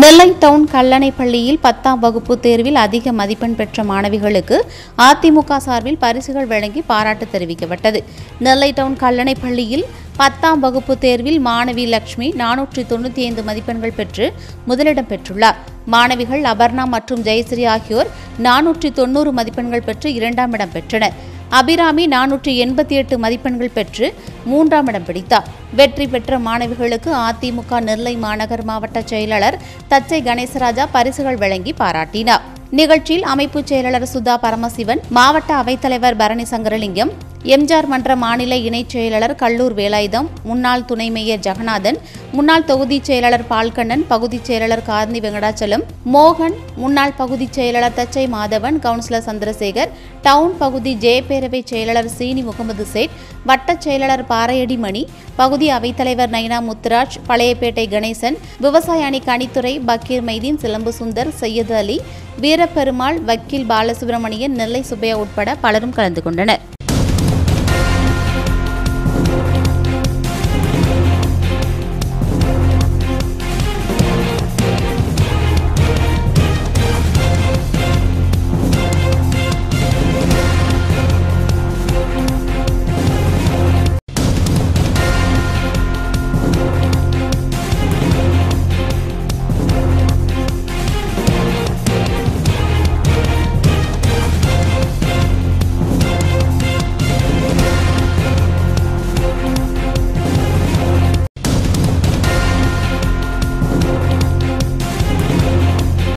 நெல்லை down Kallanai பள்ளியில் பத்தாம் வகுப்பு தேர்வில் அதிக மதிப்பெண் பெற்ற மாணவிகளுக்கு அதிமுக சார்பில் பரிசுகள் வழங்கி பாராட்டு தெரிவிக்கப்பட்டது. நெல்லை டவுன் கல்லணை பள்ளியில் பத்தாம் வகுப்பு தேர்வில் மாணவி லட்சுமி நானூற்றி தொண்ணூற்றி ஐந்து மதிப்பெண்கள் பெற்று முதலிடம் பெற்றுள்ளார். மாணவிகள் அபர்ணா மற்றும் ஜெயஸ்ரீ ஆகியோர் நானூற்றி தொண்ணூறு மதிப்பெண்கள் பெற்று இரண்டாம் இடம் பெற்றனர். அபிராமி நானூற்றி எண்பத்தி எட்டு மதிப்பெண்கள் பெற்று மூன்றாம் இடம் பிடித்தார். வெற்றி பெற்ற மாணவிகளுக்கு அதிமுக நெல்லை மாநகர் மாவட்ட செயலாளர் தச்சை கணேசராஜா பரிசுகள் வழங்கி பாராட்டினார். நிகழ்ச்சியில் அமைப்புச் செயலாளர் சுதா பரமசிவன் மாவட்ட அவைத்தலைவர் பரணி சங்கரலிங்கம் எம்ஜிஆர் மன்ற மாநில இணைச் செயலாளர் கல்லூர் வேலாயுதம் முன்னாள் துணை மேயர் ஜெகநாதன் முன்னாள் தொகுதிச் செயலாளர் பால்கண்ணன் பகுதிச் செயலாளர் காந்தி வெங்கடாச்சலம் மோகன் முன்னாள் பகுதிச் செயலாளர் தச்சை மாதவன் கவுன்சிலர் சந்திரசேகர் டவுன் பகுதி ஜெயப்பேரவை செயலாளர் சீனி முகமது சேட் வட்டச் செயலாளர் பாறையடி மணி பகுதி அவைத்தலைவர் நைனா முத்துராஜ் பழையப்பேட்டை கணேசன் விவசாய அணி கணித்துறை பக்கீர் மைதீன் சிலம்பு சுந்தர் சையது அலி வீரப்பெருமாள் வக்கீல் பாலசுப்ரமணியன் நெல்லை சுப்பையா உட்பட பலரும் கலந்து கொண்டனர்.